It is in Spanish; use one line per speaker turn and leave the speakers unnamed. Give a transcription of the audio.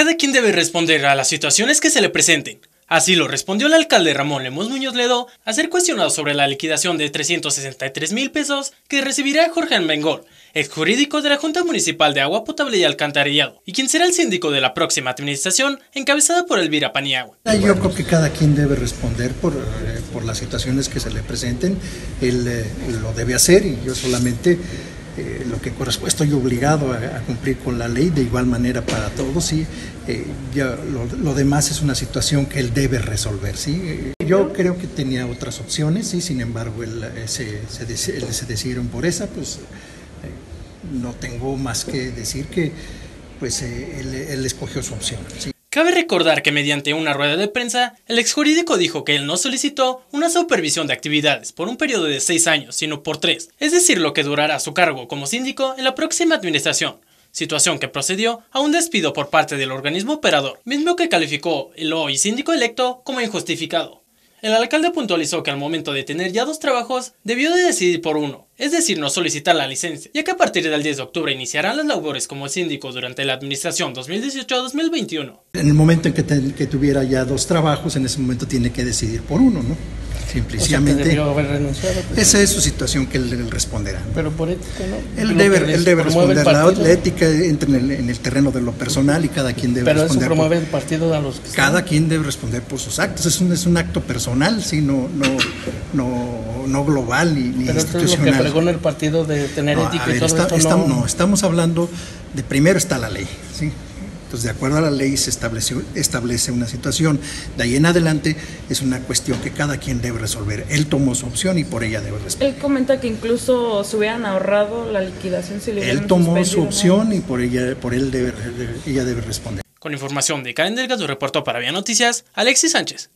Cada quien debe responder a las situaciones que se le presenten. Así lo respondió el alcalde Ramón Lemos Muñoz Ledo a ser cuestionado sobre la liquidación de 363 mil pesos que recibirá Jorge Almengol, ex jurídico de la Junta Municipal de Agua Potable y Alcantarillado, y quien será el síndico de la próxima administración encabezada por Elvira Paniagua.
Yo creo que cada quien debe responder por, eh, por las situaciones que se le presenten, él eh, lo debe hacer y yo solamente eh, lo que corresponde, estoy obligado a, cumplir con la ley de igual manera para todos y eh, ya lo, demás es una situación que él debe resolver. ¿sí? Eh, yo creo que tenía otras opciones y sin embargo él, se, se, decidieron por esa, pues no tengo más que decir que pues él, él escogió su opción. ¿sí?
Cabe recordar que mediante una rueda de prensa, el exjurídico dijo que él no solicitó una supervisión de actividades por un periodo de seis años, sino por tres, es decir, lo que durará su cargo como síndico en la próxima administración, situación que procedió a un despido por parte del organismo operador, mismo que calificó el hoy síndico electo como injustificado. El alcalde puntualizó que al momento de tener ya dos trabajos, debió de decidir por uno, es decir, no solicitar la licencia, ya que a partir del 10 de octubre iniciarán las labores como síndico durante la administración 2018-2021.
En el momento en que, que tuviera ya dos trabajos, en ese momento tiene que decidir por uno, ¿no? Simplemente. Esa es su situación que él, responderá.
Pero por ética, ¿no?
Él debe, él debe responder. La, ética entra en el, en el, terreno de lo personal y cada quien debe
Pero
responder.
Pero promueve el partido a los que
Cada quien debe responder por sus actos. Es un, es un acto personal, sí, no, no, no, no global ni, ni
Pero
institucional.
Pero es lo que pregona el partido de tener ética y todo
esto no... no, estamos hablando de primero está la ley, ¿sí? Entonces, de acuerdo a la ley se estableció, establece una situación. De ahí en adelante es una cuestión que cada quien debe resolver. Él tomó su opción y por ella debe responder.
Él comenta que incluso se hubieran ahorrado la liquidación si le
Él tomó su opción y por ella, por él debe, ella debe responder.
Con información de Karen Delgado, reportó para Vía Noticias, Alexis Sánchez.